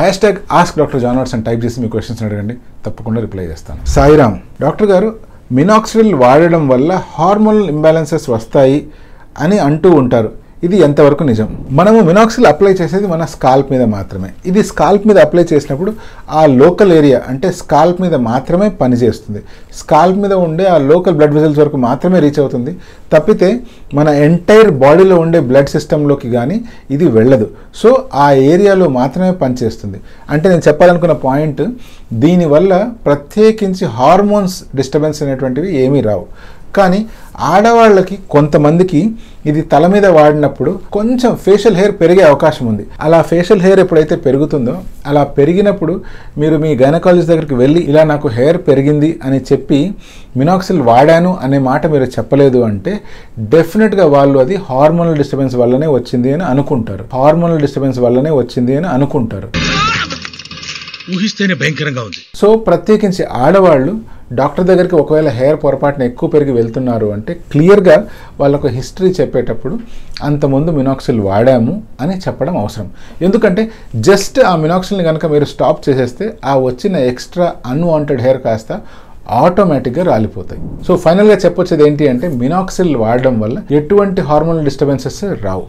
Hash tag ask doctor జానర్స్ అని type చేసి మీ క్వశ్చన్స్ అడగండి. తప్పకుండా రిప్లై చేస్తాను. సాయిరామ్ డాక్టర్ గారు మినాక్సిడిల్ వాడడం వల్ల హార్మోనల్ ఇంబ్యాలెన్సెస్ వస్తాయి అని అంటూ ఉంటారు. ఇది ఎంతవరకు నిజం? మనము మినాక్సిల్ అప్లై చేసేది మన స్కాల్ప్ మీద మాత్రమే. ఇది స్కాల్ప్ మీద అప్లై చేసినప్పుడు ఆ లోకల్ ఏరియా అంటే స్కాల్ప్ మీద మాత్రమే పనిచేస్తుంది స్కాల్ప్ మీద ఉండే ఆ లోకల్ బ్లడ్ వెజల్స్ వరకు మాత్రమే రీచ్ అవుతుంది. తప్పితే మన ఎంటైర్ బాడీలో ఉండే బ్లడ్ సిస్టంలోకి కానీ ఇది వెళ్ళదు. సో ఆ ఏరియాలో మాత్రమే పనిచేస్తుంది అంటే నేను చెప్పాలనుకున్న పాయింట్ దీనివల్ల ప్రత్యేకించి హార్మోన్స్ డిస్టర్బెన్స్ అనేటువంటివి ఏమీ రావు. కానీ ఆడవాళ్ళకి కొంతమందికి ఇది తల మీద వాడినప్పుడు కొంచెం ఫేషియల్ హెయిర్ పెరిగే అవకాశం ఉంది. అలా ఫేషియల్ హెయిర్ ఎప్పుడైతే పెరుగుతుందో అలా పెరిగినప్పుడు మీరు మీ గైనకాలజిస్ట్ దగ్గరికి వెళ్ళి ఇలా నాకు హెయిర్ పెరిగింది అని చెప్పి మినాక్సిల్ వాడాను అనే మాట మీరు చెప్పలేదు అంటే డెఫినెట్గా వాళ్ళు అది హార్మోనల్ డిస్టర్బెన్స్ వల్లనే వచ్చింది అని అనుకుంటారు. హార్మోనల్ డిస్టర్బెన్స్ వల్లనే వచ్చింది అని అనుకుంటారు. ఊహిస్తేనే భయంకరంగా ఉంది. సో ప్రత్యేకించి ఆడవాళ్ళు డాక్టర్ దగ్గరికి ఒకవేళ హెయిర్ పొరపాటున ఎక్కువ పెరిగి వెళ్తున్నారు అంటే క్లియర్గా వాళ్ళకు హిస్టరీ చెప్పేటప్పుడు అంతకుముందు మినాక్సిల్ వాడాము అని చెప్పడం అవసరం. ఎందుకంటే జస్ట్ ఆ మినాక్సిల్ని కనుక మీరు స్టాప్ చేసేస్తే ఆ వచ్చిన ఎక్స్ట్రా అన్వాంటెడ్ హెయిర్ కాస్త ఆటోమేటిక్గా రాలిపోతాయి. సో ఫైనల్గా చెప్పొచ్చేది ఏంటి అంటే మినాక్సిల్ వాడడం వల్ల ఎటువంటి హార్మోనల్ డిస్టర్బెన్సెస్ రావు.